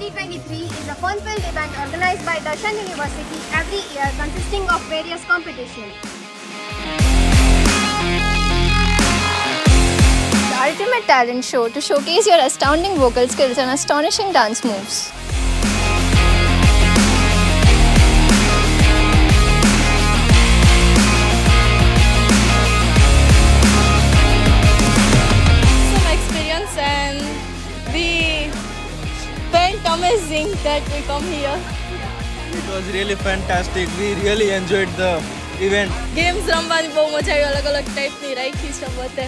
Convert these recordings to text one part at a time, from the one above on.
2023 is a fun-filled event organized by Darshan University every year consisting of various competitions. The ultimate talent show to showcase your astounding vocal skills and astonishing dance moves. amazing that we come here. It was really fantastic. We really enjoyed the event. Games રમવાની બહુ મજા આવી અલગ અલગ ટાઈપની રાખી છે બધે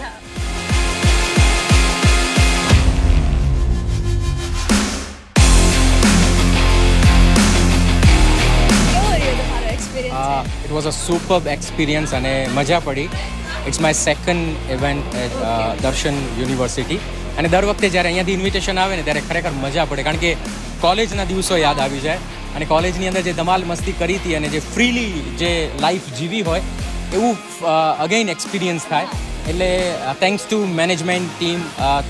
કેવો રહ્યો તમારો experience it was a superb experience અને મજા પડી it's my second event at દર્શન યુનિવર્સિટી અને દર વખતે જ્યારે અહીંયાથી ઇન્વિટેશન આવે ને ત્યારે ખરેખર મજા પડે. કારણ કે કોલેજના દિવસો યાદ આવી જાય અને કોલેજની અંદર જે ધમાલ મસ્તી કરી હતી અને જે ફ્રીલી જે લાઈફ જીવી હોય, એવું અગેઇન એક્સપિરિયન્સ થાય. એટલે thanks to management team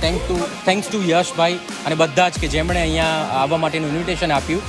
thank to thanks to યશભાઈ અને બધા જ કે જેમણે અહીંયા આવવા માટેનું ઇન્વિટેશન આપ્યું.